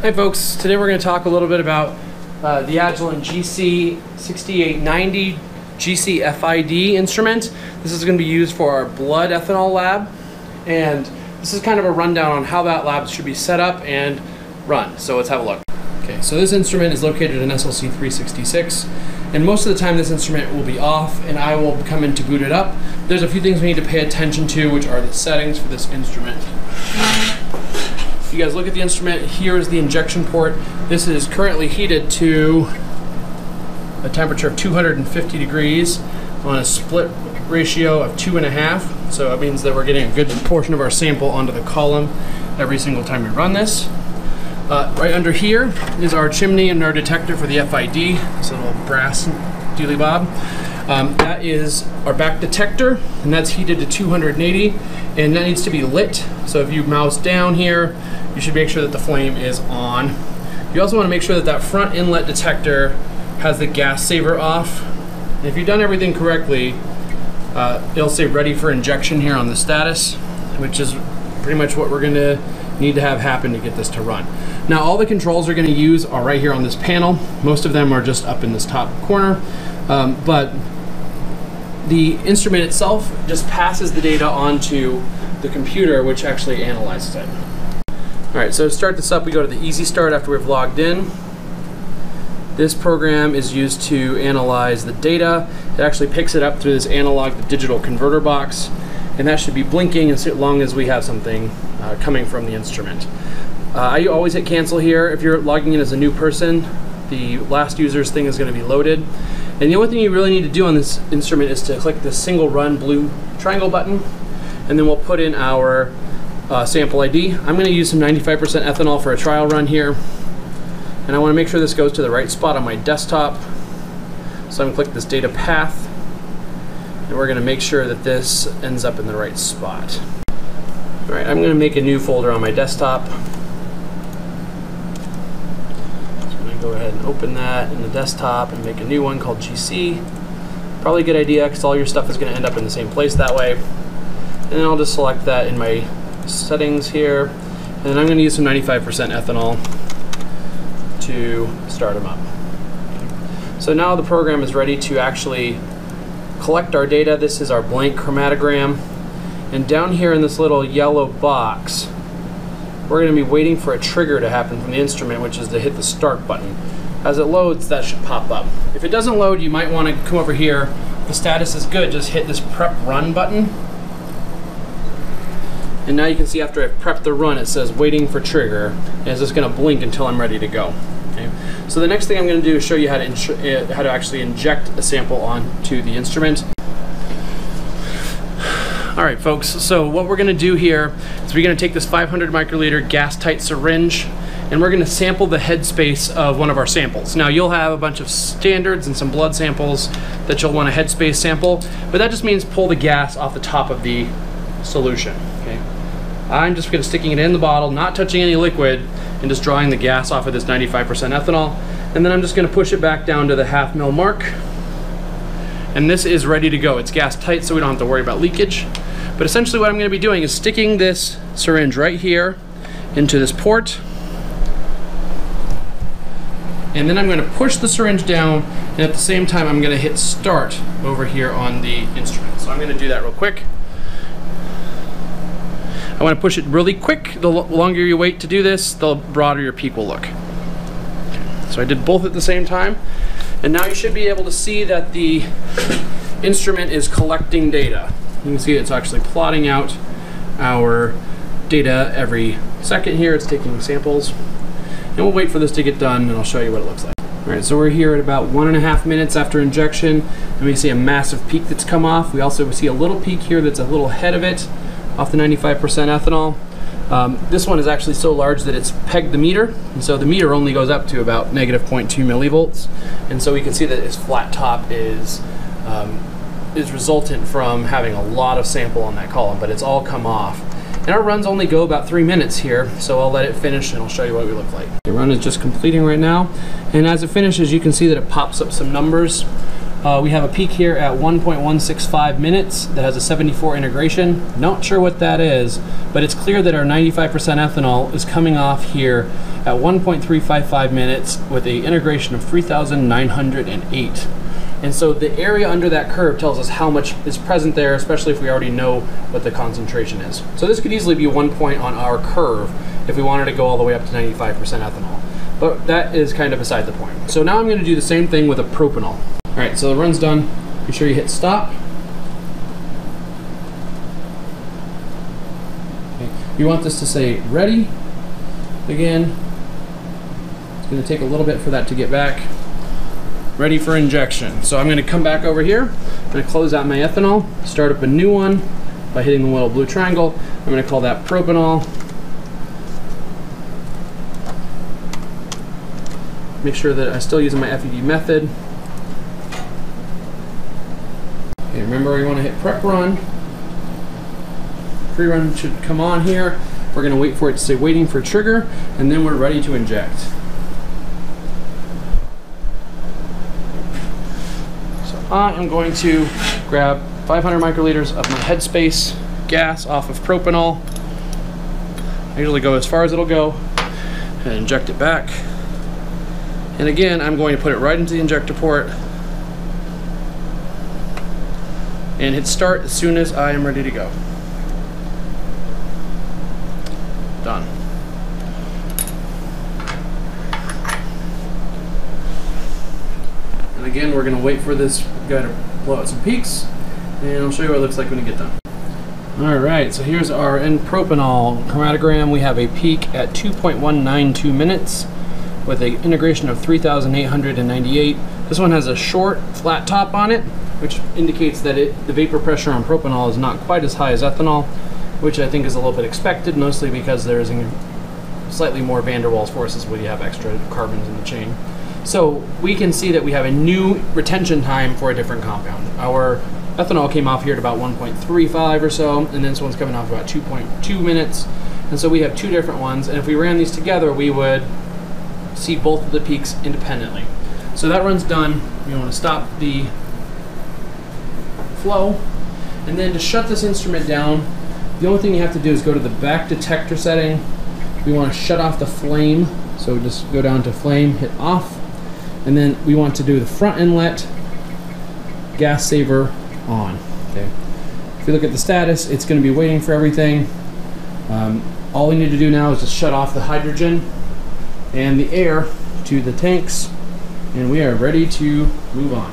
Hi folks, today we're going to talk a little bit about uh, the Agilent GC6890 GCFID instrument. This is going to be used for our blood ethanol lab and this is kind of a rundown on how that lab should be set up and run. So let's have a look. Okay, so this instrument is located in SLC 366 and most of the time this instrument will be off and I will come in to boot it up. There's a few things we need to pay attention to which are the settings for this instrument. If you guys look at the instrument, here is the injection port. This is currently heated to a temperature of 250 degrees on a split ratio of two and a half. So it means that we're getting a good portion of our sample onto the column every single time we run this. Uh, right under here is our chimney and our detector for the FID, this little brass dealy bob. Um, that is our back detector, and that's heated to 280, and that needs to be lit. So if you mouse down here, you should make sure that the flame is on. You also want to make sure that that front inlet detector has the gas saver off. And if you've done everything correctly, uh, it'll say ready for injection here on the status, which is pretty much what we're going to need to have happen to get this to run. Now all the controls we're going to use are right here on this panel. Most of them are just up in this top corner, um, but the instrument itself just passes the data onto the computer, which actually analyzes it. All right, so to start this up, we go to the easy start after we've logged in. This program is used to analyze the data. It actually picks it up through this analog to digital converter box, and that should be blinking as long as we have something uh, coming from the instrument. Uh, I always hit cancel here. If you're logging in as a new person, the last user's thing is going to be loaded. And the only thing you really need to do on this instrument is to click the single run blue triangle button, and then we'll put in our uh, sample ID. I'm going to use some 95% ethanol for a trial run here. And I want to make sure this goes to the right spot on my desktop. So I'm going to click this data path. And we're going to make sure that this ends up in the right spot. All right, I'm going to make a new folder on my desktop. So I'm going to go ahead and open that in the desktop and make a new one called GC. Probably a good idea because all your stuff is going to end up in the same place that way. And then I'll just select that in my settings here. And then I'm going to use some 95% ethanol to start them up. So now the program is ready to actually collect our data. This is our blank chromatogram. And down here in this little yellow box, we're going to be waiting for a trigger to happen from the instrument, which is to hit the start button. As it loads, that should pop up. If it doesn't load, you might want to come over here. The status is good, just hit this prep run button and now you can see after I've prepped the run, it says waiting for trigger. And it's just gonna blink until I'm ready to go. Okay. So the next thing I'm gonna do is show you how to, uh, how to actually inject a sample onto the instrument. All right, folks, so what we're gonna do here is we're gonna take this 500 microliter gas tight syringe and we're gonna sample the headspace of one of our samples. Now you'll have a bunch of standards and some blood samples that you'll want a headspace sample, but that just means pull the gas off the top of the solution, okay? I'm just gonna sticking it in the bottle, not touching any liquid, and just drawing the gas off of this 95% ethanol. And then I'm just gonna push it back down to the half mil mark. And this is ready to go. It's gas tight, so we don't have to worry about leakage. But essentially what I'm gonna be doing is sticking this syringe right here into this port. And then I'm gonna push the syringe down, and at the same time, I'm gonna hit start over here on the instrument. So I'm gonna do that real quick. I want to push it really quick. The longer you wait to do this, the broader your peak will look. So I did both at the same time. And now you should be able to see that the instrument is collecting data. You can see it's actually plotting out our data every second here. It's taking samples. And we'll wait for this to get done and I'll show you what it looks like. All right, so we're here at about one and a half minutes after injection and we see a massive peak that's come off. We also see a little peak here that's a little ahead of it off the 95% ethanol. Um, this one is actually so large that it's pegged the meter, and so the meter only goes up to about negative 0.2 millivolts, and so we can see that its flat top is um, is resultant from having a lot of sample on that column, but it's all come off. And our runs only go about three minutes here, so I'll let it finish and I'll show you what we look like. The run is just completing right now, and as it finishes, you can see that it pops up some numbers Uh, we have a peak here at 1.165 minutes that has a 74 integration. Not sure what that is, but it's clear that our 95% ethanol is coming off here at 1.355 minutes with a integration of 3,908. And so the area under that curve tells us how much is present there, especially if we already know what the concentration is. So this could easily be one point on our curve if we wanted to go all the way up to 95% ethanol. But that is kind of beside the point. So now I'm gonna do the same thing with a propanol. All right, so the run's done. Be sure you hit stop. You want this to say ready. Again, it's gonna take a little bit for that to get back. Ready for injection. So I'm gonna come back over here. I'm gonna close out my ethanol, start up a new one by hitting the little blue triangle. I'm gonna call that propanol. Make sure that I'm still using my FID method. Okay, remember you want to hit prep run. Pre-run should come on here. We're going to wait for it to say waiting for trigger, and then we're ready to inject. I am going to grab 500 microliters of my headspace gas off of propanol. I usually go as far as it'll go and inject it back. And again, I'm going to put it right into the injector port and hit start as soon as I am ready to go. Done. And again, we're gonna wait for this guy to blow out some peaks, and I'll show you what it looks like when you get done. All right, so here's our N propanol chromatogram. We have a peak at 2.192 minutes with an integration of 3,898. This one has a short, flat top on it, which indicates that it, the vapor pressure on propanol is not quite as high as ethanol, which I think is a little bit expected, mostly because there's slightly more van der Waals forces when you have extra carbons in the chain. So we can see that we have a new retention time for a different compound. Our ethanol came off here at about 1.35 or so, and then this one's coming off about 2.2 minutes. And so we have two different ones, and if we ran these together, we would see both of the peaks independently. So that run's done. We want to stop the flow. And then to shut this instrument down, the only thing you have to do is go to the back detector setting. We want to shut off the flame. So just go down to flame, hit off. And then we want to do the front inlet, gas saver on. Okay. If you look at the status, it's going to be waiting for everything. Um, all we need to do now is just shut off the hydrogen and the air to the tanks and we are ready to move on.